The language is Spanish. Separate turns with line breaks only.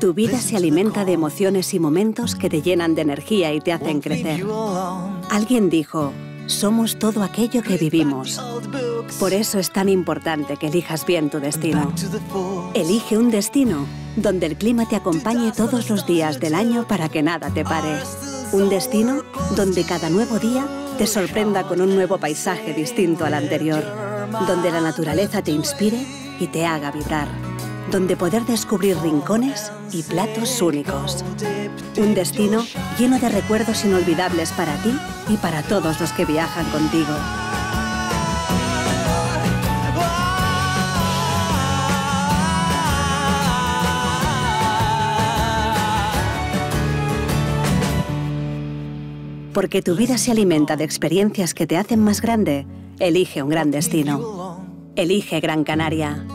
Tu vida se alimenta de emociones y momentos que te llenan de energía y te hacen crecer. Alguien dijo, somos todo aquello que vivimos. Por eso es tan importante que elijas bien tu destino. Elige un destino donde el clima te acompañe todos los días del año para que nada te pare. Un destino donde cada nuevo día te sorprenda con un nuevo paisaje distinto al anterior. Donde la naturaleza te inspire y te haga vibrar donde poder descubrir rincones y platos únicos. Un destino lleno de recuerdos inolvidables para ti y para todos los que viajan contigo. Porque tu vida se alimenta de experiencias que te hacen más grande, elige un gran destino. Elige Gran Canaria.